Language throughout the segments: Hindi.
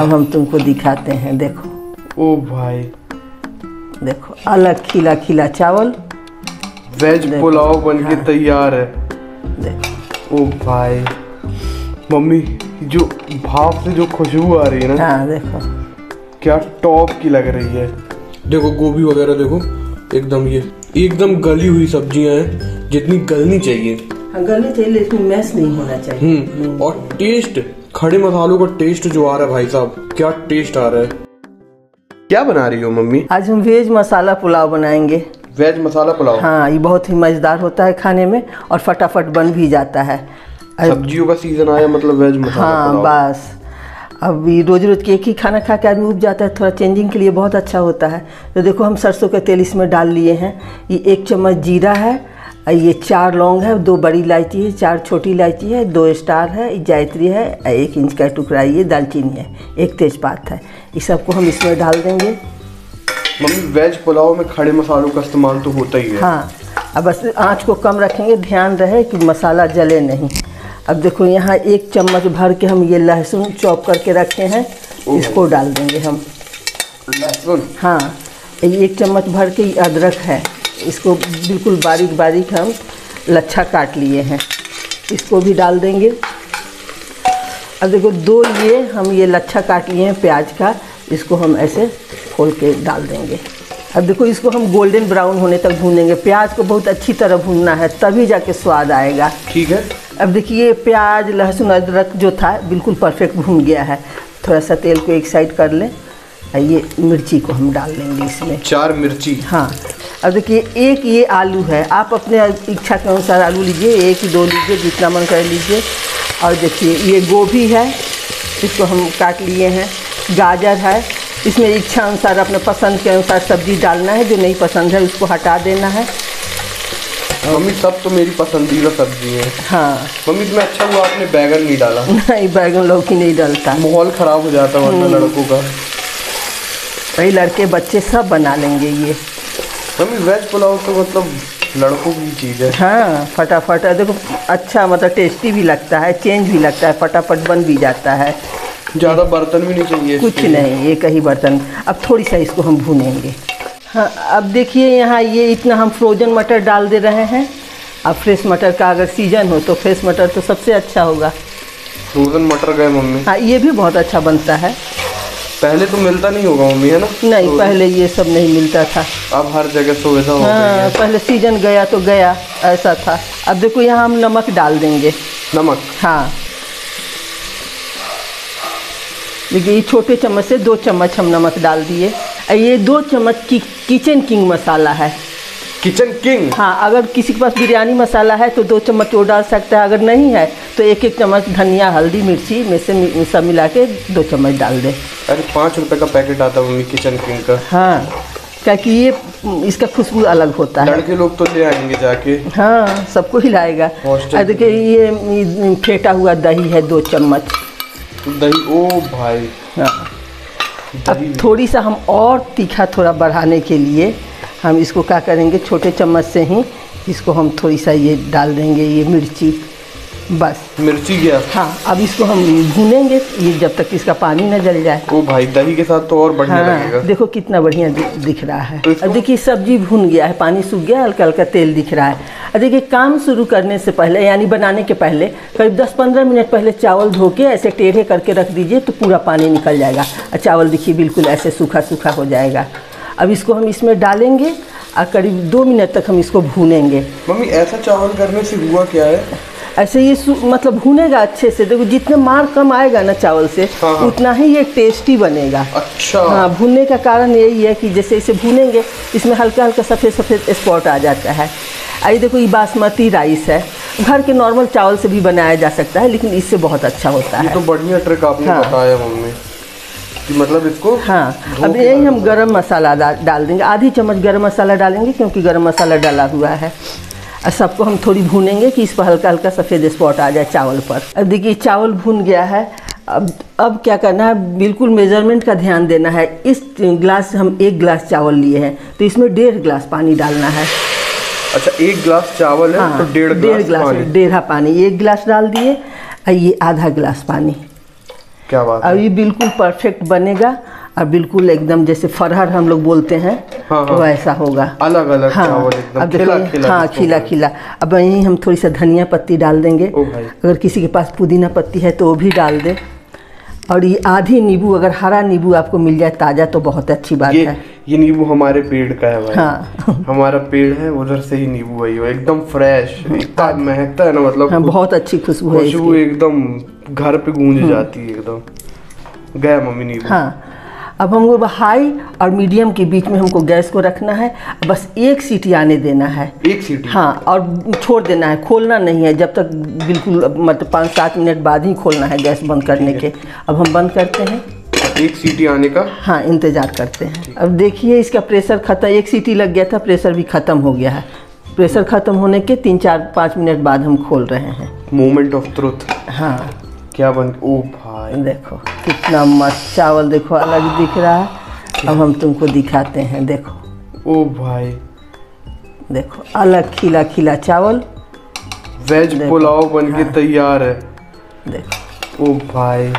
अब हम तुमको दिखाते हैं देखो। ओ भाई। देखो अलग खिला खिला चावल। वेज पुलाव बन के हाँ। तैयार है। देखो। ओ भाई। मम्मी जो भाप से जो खुशबू आ रही है ना हाँ देखो। क्या टॉप की लग रही है। देखो गोभी वगैरह देखो एकदम ये एकदम गली हुई सब्ज़ियाँ हैं जितनी गलनी चाहिए। हाँ गलनी चाहिए लेकिन मैश नहीं होना चाहिए। हम्म और टेस्ट खड़े मसालों का टेस्ट जो आ रहा है भाई साहब क्या टेस्ट आ रहा है? क्या बना रही हो मम्मी? आज हम वेज मसाला पुलाव बनाएँगे। वेज मसाला पुलाव? हाँ ये बहुत ही मज़ेदार होता है खाने में और फटाफट बन भी जाता है। सब्जियों का सीज़न आया मतलब वेज मसाला हाँ बस। अब ये रोज रोज के एक ही खाना खा के आदमी उब जाता है थोड़ा चेंजिंग के लिए बहुत अच्छा होता है। तो देखो हम सरसों का तेल इसमें डाल लिए हैं। ये एक चम्मच जीरा है ये चार लौंग है दो बड़ी इलायची है चार छोटी इलायची है दो स्टार है जायत्री है एक इंच का टुकड़ा ये दालचीनी है एक तेजपात है। ये सबको हम इसमें डाल देंगे। मम्मी वेज पुलाव में खड़े मसालों का इस्तेमाल तो होता ही है। हाँ अब बस आँच को कम रखेंगे ध्यान रहे कि मसाला जले नहीं। अब देखो यहाँ एक चम्मच भर के हम ये लहसुन चॉप करके रखे हैं इसको डाल देंगे हम। लहसुन? हाँ एक चम्मच भर के अदरक है। इसको बिल्कुल बारीक बारीक हम लच्छा काट लिए हैं। इसको भी डाल देंगे। अब देखो दो ये हम ये लच्छा काट लिए हैं प्याज का। इसको हम ऐसे खोल के डाल देंगे। अब देखो इसको हम गोल्डन ब्राउन होने तक भूनेंगे। प्याज को बहुत अच्छी तरह भूनना है तभी जाके स्वाद आएगा। ठीक है। अब देखिए प्याज लहसुन अदरक जो था बिल्कुल परफेक्ट भून गया है। थोड़ा सा तेल को एक साइड कर लें। ये मिर्ची को हम डाल देंगे इसमें। चार मिर्ची। हाँ अब देखिए एक ये आलू है। आप अपने इच्छा के अनुसार आलू लीजिए एक ही दो लीजिए जितना मन कर लीजिए। और देखिए ये गोभी है इसको हम काट लिए हैं। गाजर है इसमें इच्छा अनुसार अपने पसंद के अनुसार सब्ज़ी डालना है जो नहीं पसंद है उसको हटा देना है। मम्मी सब तो मेरी पसंदीदा सब्ज़ी है। हाँ। मम्मी तुम्हें अच्छा हुआ आपने बैगन नहीं डाला। नहीं बैगन लौकी नहीं डलता। माहौल खराब हो जाता वरना लड़कों का। भाई लड़के बच्चे सब बना लेंगे ये। मम्मी वेज पुलाव तो मतलब लड़कों की चीज़ है। हाँ फटाफट। देखो अच्छा मतलब टेस्टी भी लगता है चेंज भी लगता है फटाफट बन भी जाता है। ज़्यादा बर्तन भी नहीं चाहिए कुछ नहीं एक ही बर्तन। अब थोड़ी सा इसको हम भूनेंगे। हाँ अब देखिए यहाँ ये इतना हम फ्रोजन मटर डाल दे रहे हैं। अब फ्रेश मटर का अगर सीज़न हो तो फ्रेश मटर तो सबसे अच्छा होगा। फ्रोजन मटर गए मम्मी। हाँ ये भी बहुत अच्छा बनता है। पहले तो मिलता नहीं होगा मम्मी है ना? नहीं तो पहले ये सब नहीं मिलता था। अब हर जगह सुविधा हो गई हाँ है। पहले सीज़न गया तो गया ऐसा था। अब देखो यहाँ हम नमक डाल देंगे। नमक? हाँ। देखिए ये छोटे चम्मच से दो चम्मच हम नमक डाल दिए। ये दो चम्मच की किचन किंग मसाला है। Kitchen King? हाँ अगर किसी के पास बिरयानी मसाला है तो दो चम्मच वो डाल सकता है। अगर नहीं है तो एक एक चम्मच धनिया हल्दी मिर्ची में से सब मिला के दो चम्मच डाल दे। अरे पाँच रुपए का पैकेट आता है मम्मी किचन किंग का। हाँ क्योंकि ये इसका खुशबू अलग होता है। लड़के लोग तो ले आएँगे जाके। हाँ सबको हिलाएगा हॉस्टल और देखिए ये ये फेंटा हुआ दही है दो चम्मच। दही ओ भाई। हाँ। अब थोड़ी सा हम और तीखा थोड़ा बढ़ाने के लिए हम इसको क्या करेंगे छोटे चम्मच से ही इसको हम थोड़ी सा ये डाल देंगे ये मिर्ची। बस। मिर्ची गया हाँ अब इसको हम भूनेंगे ये जब तक इसका पानी न जल जाए। ओ भाई दही के साथ तो और बढ़िया हाँ, लगेगा। देखो कितना बढ़िया दिख रहा है। तो अब देखिए सब्ज़ी भून गया है पानी सूख गया हल्का हल्का तेल दिख रहा है। अब देखिए काम शुरू करने से पहले यानी बनाने के पहले करीब 10-15 मिनट पहले चावल धो के ऐसे टेढ़े करके रख दीजिए तो पूरा पानी निकल जाएगा। और चावल देखिए बिल्कुल ऐसे सूखा सूखा हो जाएगा। अब इसको हम इसमें डालेंगे और करीब दो मिनट तक हम इसको भूनेंगे। मम्मी ऐसा चावल करने से हुआ क्या है? ऐसे ये मतलब भूनेगा अच्छे से। देखो जितने मार कम आएगा ना चावल से हाँ, हाँ। उतना ही ये टेस्टी बनेगा। अच्छा। हाँ भूनने का कारण यही है कि जैसे इसे भूनेंगे इसमें हल्का हल्का सफ़ेद सफ़ेद स्पॉट आ जाता है। आई देखो ये बासमती राइस है। घर के नॉर्मल चावल से भी बनाया जा सकता है लेकिन इससे बहुत अच्छा होता है। तो बढ़िया ट्रिक आपने हाँ। बताया मम्मी। कि मतलब इसको हाँ अब यही हम। गरम मसाला डाल देंगे। आधी चम्मच गरम मसाला डालेंगे क्योंकि गरम मसाला डाला हुआ है। और सबको हम थोड़ी भूनेंगे कि इस पर हल्का हल्का सफ़ेद स्पॉट आ जाए चावल पर। अब देखिए चावल भून गया है। अब अब क्या करना है? बिल्कुल मेज़रमेंट का ध्यान देना है। इस ग्लास से हम एक गिलास चावल लिए हैं तो इसमें डेढ़ गिलास पानी डालना है। अच्छा एक गिलास चावल है हाँ तो डेढ़ डेढ़ गिलास डेढ़ा पानी एक गिलास डाल दिए। और ये आधा गिलास पानी। क्या बात है। ये बिल्कुल परफेक्ट बनेगा। और बिल्कुल एकदम जैसे फरहर हम लोग बोलते हैं हाँ, हाँ। वैसा होगा। अलग अलग हाँ अब खिला खिला हाँ खिला खिला अब यहीं हम थोड़ी सा धनिया पत्ती डाल देंगे। अगर किसी के पास पुदीना पत्ती है तो वो भी डाल दे। और ये आधी नींबू अगर हरा नींबू आपको मिल जाए ताज़ा तो बहुत अच्छी बात ये है। ये नींबू हमारे पेड़ का है भाई। हाँ। हमारा पेड़ है उधर से ही नींबू आई हो। एकदम फ्रेश इतना महकता है ना मतलब हाँ बहुत अच्छी खुशबू है खुशबू एकदम घर पे गूंज जाती है एकदम। गया मम्मी नींबू। हाँ। अब हमको हाई और मीडियम के बीच में हमको गैस को रखना है। बस एक सीटी आने देना है। एक सीटी? हाँ और छोड़ देना है। खोलना नहीं है। जब तक बिल्कुल मतलब पाँच सात मिनट बाद ही खोलना है गैस बंद करने के। अब हम बंद करते हैं। एक सीटी आने का? हाँ इंतज़ार करते हैं। अब देखिए इसका प्रेशर खत्म एक सीटी लग गया था प्रेशर भी ख़त्म हो गया है। प्रेशर ख़त्म होने के तीन चार पाँच मिनट बाद हम खोल रहे हैं। Moment of truth. हाँ। क्या बन ओ भाई देखो कितना मस्त चावल देखो अलग दिख रहा है। अब हम तुमको दिखाते हैं देखो। ओ भाई। देखो अलग खिला खिला चावल। वेज पुलाव बन के हाँ। तैयार है। देखो। ओ भाई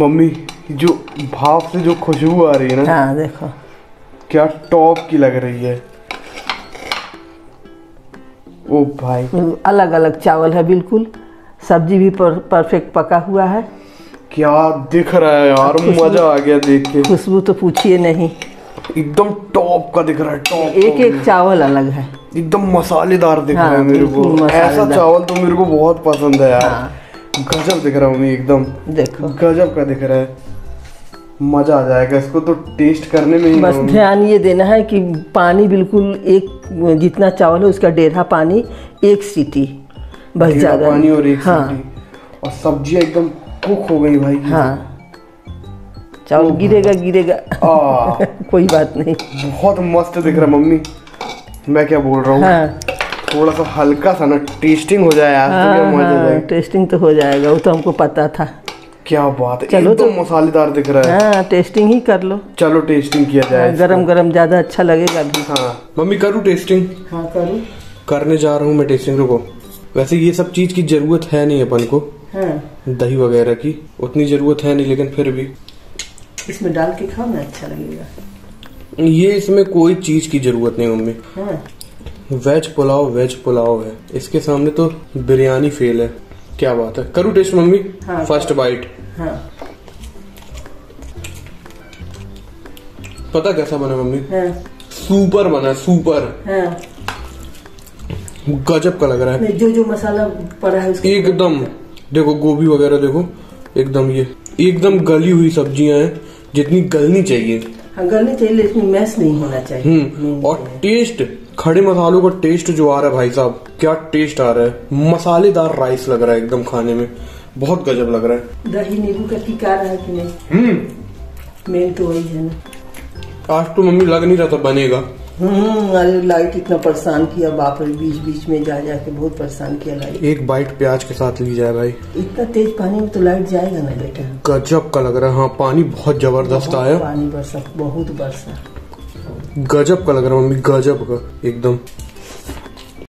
मम्मी जो भाप से जो खुशबू आ रही है ना हाँ देखो। क्या टॉप की लग रही है। ओ भाई। अलग अलग चावल है बिल्कुल। सब्ज़ी भी पर, परफेक्ट पका हुआ है। क्या दिख रहा है यार? मज़ा आ गया देख के। खुशबू तो पूछिए नहीं। एकदम टॉप का दिख रहा है टॉप एक एक चावल अलग है। एकदम मसालेदार दिख हाँ, रहा है मेरे को। ऐसा चावल तो मेरे को बहुत पसंद है यार। हाँ। गजब दिख रहा हूँ एकदम। देखो। गजब का दिख रहा है। मज़ा आ जाएगा इसको तो टेस्ट करने में ही बस ध्यान ये देना है कि पानी बिल्कुल एक जितना चावल है उसका डेढ़ा पानी एक सीटी। बस ज़्यादा पानी और एक हाँ। सीटी। और सब्ज़ियाँ एकदम कुक हो गई भाई। हाँ। चावल गिरेगा गिरेगा। कोई बात नहीं। बहुत मस्त दिख रहा मम्मी। मैं क्या बोल रहा हूँ? हाँ। थोड़ा सा हल्का सा ना टेस्टिंग हो जाए आज तो क्या हाँ मज़ा हाँ जाएगा टेस्टिंग तो हो जाएगा वो तो हमको पता था। क्या बात है चलो तो- मसालेदार दिख रहा है। हाँ टेस्टिंग ही कर लो। चलो टेस्टिंग किया जाए हाँ, गरम गरम ज़्यादा अच्छा लगेगा भी। हाँ। मम्मी करूँ टेस्टिंग हाँ करो। करने जा रहा हूँ मैं टेस्टिंग रुको। वैसे ये सब चीज़ की ज़रूरत है नहीं अपन को। हाँ। दही वगैरह की। उतनी ज़रूरत है नहीं लेकिन फिर भी। इसमें डाल के खाओ ना अच्छा लगेगा। ये इसमें कोई चीज़ की ज़रूरत नहीं मम्मी। हाँ। वेज पुलाव वेज पुलाव है। इसके सामने तो बिरयानी फेल है। क्या बात है। करूँ टेस्ट मम्मी। हाँ। First bite. हाँ। पता कैसा बना मम्मी? हाँ। सुपर बना सुपर। हाँ। गजब का लग रहा है। जो जो मसाला पड़ा है एकदम। देखो गोभी वगैरह देखो एकदम ये एकदम गली हुई सब्ज़ियाँ हैं जितनी गलनी चाहिए। हाँ गलनी चाहिए लेकिन मैश नहीं होना चाहिए। हम्म और टेस्ट खड़े मसालों का टेस्ट जो आ रहा है भाई साहब क्या टेस्ट आ रहा है? मसालेदार राइस लग रहा है एकदम खाने में। बहुत गजब लग रहा है। दही नींबू का टीका रहा है कि नहीं? हम्म। मेन तो वही है ना। आज तो मम्मी लग नहीं रहा था बनेगा। अरे लाइट इतना परेशान किया बाप रे बीच बीच में जा जा के बहुत परेशान किया लाइट एक बाइट प्याज के साथ ली जाए भाई। इतना तेज पानी में तो लाइट जाएगा ना बेटा। गजब का लग रहा है हाँ पानी बहुत ज़बरदस्त आया। पानी बरसा बहुत बरसा। गजब का लग रहा है मम्मी गजब का एकदम।